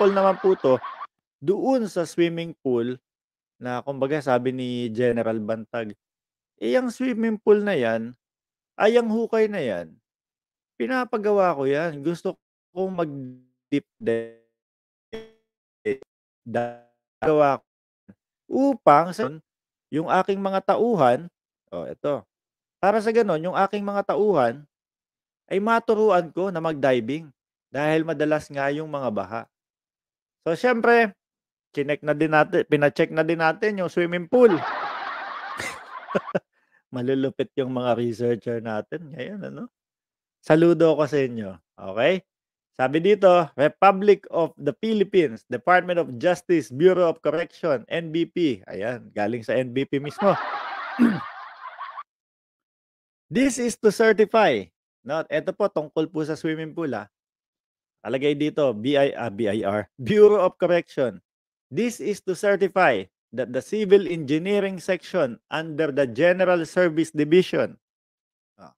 example naman po 'to, doon sa swimming pool na kumbaga sabi ni General Bantag, eh, ang swimming pool na 'yan, ay ang hukay na 'yan, pinapagawa ko 'yan. Gusto kong mag-deep dive gawa upang sa yung aking mga tauhan oh, eto, para sa gano'n yung aking mga tauhan ay maturuan ko na mag-diving dahil madalas nga yung mga baha. So, siyempre chineck na din natin pina-check na din natin yung swimming pool. Malulupit yung mga researcher natin ngayon ano. Saludo ako sa inyo, okey? Sabi dito, Republic of the Philippines, Department of Justice, Bureau of Correction, NBP. Ayan, galing sa NBP mismo. This is to certify, no, eto po tungkol po sa swimming pool, ah. Nakalagay dito BI ah, BIR, Bureau of Correction. This is to certify that the Civil Engineering Section under the General Service Division oh.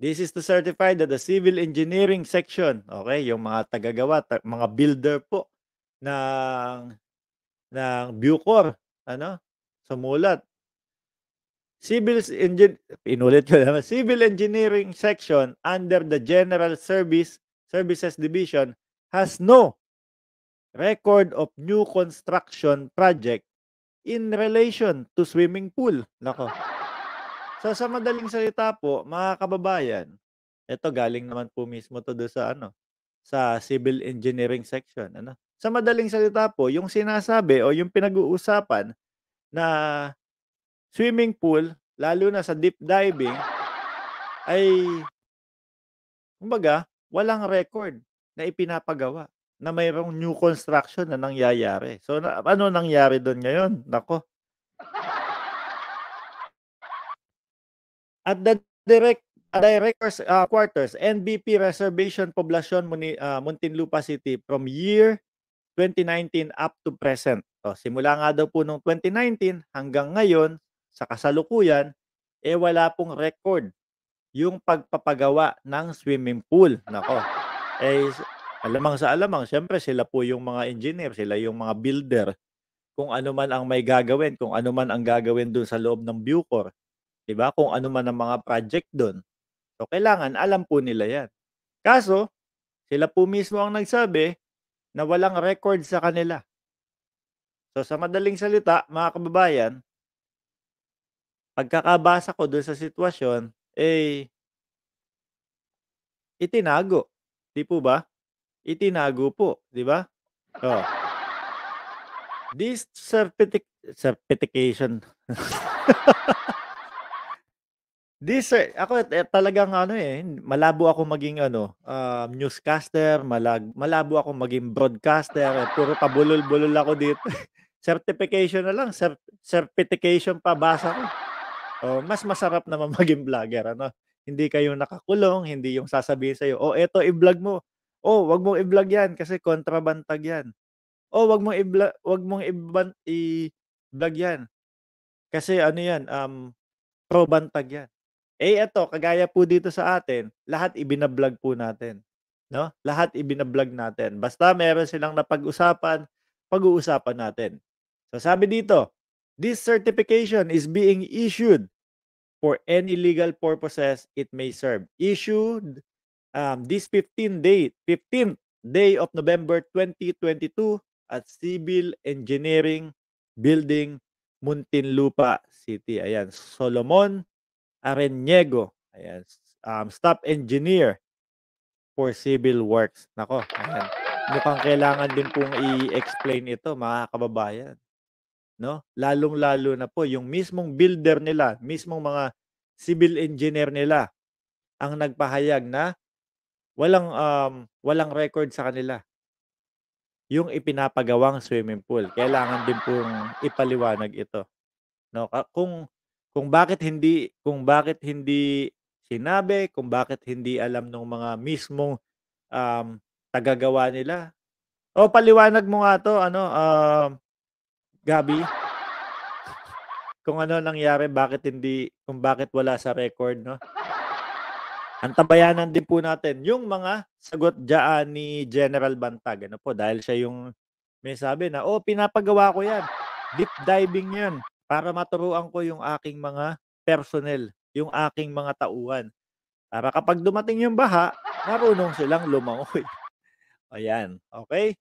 This is to certify that the Civil Engineering Section, okay, yung mga tagagawa, ta mga builder po ng ng Bucor, ano, sumulat. Civil Engin inulit ko naman, Civil Engineering Section under the General Service Services Division has no record of new construction project in relation to swimming pool. Naku. So, sa madaling salita po, mga kababayan, eto galing naman po mismo 'to dun sa ano, sa Civil Engineering Section, ano. Sa madaling salita po, yung sinasabi o yung pinag-uusapan na swimming pool, lalo na sa deep diving, ay kumbaga, walang record na ipinapagawa na mayroong new construction na nangyayari. So, na ano nangyari dun ngayon? Naku. At the direct directors uh, quarters, NBP Reservation Poblacion Muni, uh, Muntinlupa City from year 2019 up to present. O, simula nga daw po nung 2019 hanggang ngayon, sa kasalukuyan, eh wala pong record yung pagpapagawa ng swimming pool. Nako. Eh, alamang sa alamang, siyempre sila po yung mga engineer, sila yung mga builder. Kung ano man ang may gagawin, kung ano man ang gagawin doon sa loob ng Bucor, 'di ba? Kung ano man ang mga project doon. So kailangan alam po nila 'yan. Kaso, sila po mismo ang nagsabi na walang record sa kanila. So sa madaling salita, mga kababayan, pagkakabasa ko doon sa sitwasyon, eh itinago. 'Di po ba? Itinago po, 'di ba? Oh. This certific certification This eh, ako eh, talagang ano eh, malabo ako maging ano, um, newscaster, malag malabo ako maging broadcaster, eh, puro pabulol-bulol ako dito. Certification na lang, cer certification pa basa ko. Oh, mas masarap naman maging vlogger ano. Hindi kayo nakakulong, hindi yung sasabihin sa'yo, "Oh, eto i-vlog mo. Oh, 'wag mong i-vlog 'yan kasi kontrabantag 'yan. Oh, 'wag mong i-vla 'wag mong i-vlog 'yan. Kasi ano 'yan, um, pro bantag 'yan." Eh, eto kagaya po dito sa atin, lahat ibina-vlog po natin, 'no? Lahat ibina-vlog natin. Basta meron silang napag-usapan, pag-uusapan natin. So sabi dito, "This certification is being issued for any legal purposes it may serve. Issued um, this 15 day 15th day of November 2022 at Civil Engineering Building, Muntinlupa City." Ayan, Solomon Areniego, ayan, um, staff engineer for civil works. Nako, ayan. Mukhang kailangan din pong i-explain ito mga kababayan. No? Lalong-lalo na po yung mismong builder nila, mismong mga civil engineer nila ang nagpahayag na walang um, walang record sa kanila yung ipinapagawang swimming pool. Kailangan din pong ipaliwanag ito. No, kung kung bakit hindi kung bakit hindi sinabi, kung bakit hindi alam ng mga mismong, um, tagagawa nila. O paliwanag mo nga 'to ano, um, Gabi. Kung ano nangyari, bakit hindi kung bakit wala sa record 'no? Antabayanan din po natin yung mga sagot diyaan ni General Bantag, ano po, dahil siya yung may sabi na, "Oh, pinapagawa ko 'yan, deep diving 'yan para maturuan ko yung aking mga personnel, yung aking mga tauhan, para kapag dumating yung baha, marunong silang lumangoy." Ayan, okey?